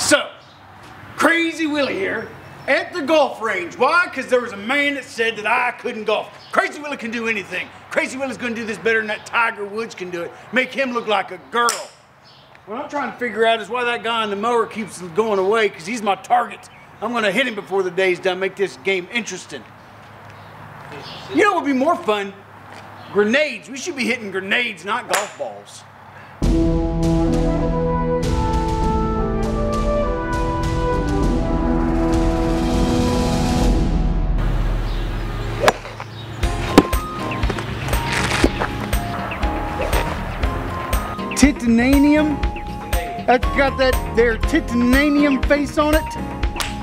So, Crazy Willy here at the golf range. Why? Because there was a man that said that I couldn't golf. Crazy Willy can do anything. Crazy Willy's going to do this better than that Tiger Woods can do it. Make him look like a girl. What I'm trying to figure out is why that guy in the mower keeps going away because he's my target. I'm going to hit him before the day's done, make this game interesting. You know what would be more fun? Grenades. We should be hitting grenades, not golf balls. Titananium? That's got that there titanium face on it.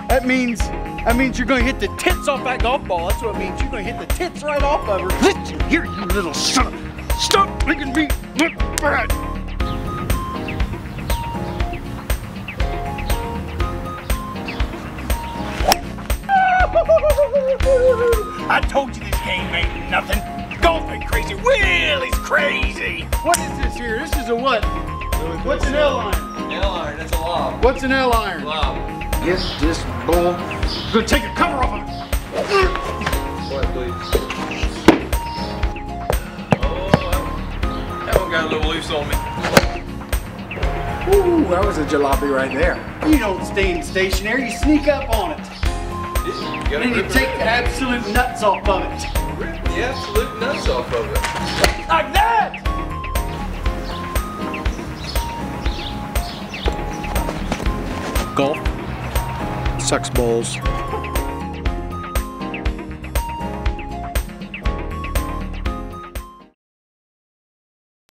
That means that means you're gonna hit the tits off that golf ball. That's what it means. You're gonna hit the tits right off of her. Listen here, you little son Stop making me look bad. I told you this game ain't nothing. Golf ain't crazy. Willy's crazy. What is this here? This is a what? What's an L iron? L iron, that's a lob. What's an L iron? Lob. Yes, this bull. I'm gonna take a cover off of it. What, please? Oh, that one got a little loose on me. Ooh, that was a jalopy right there. You don't stay in stationary, you sneak up on it. You And then you take the absolute nuts off of it. rip the absolute nuts off of it. Like that! Golf sucks balls.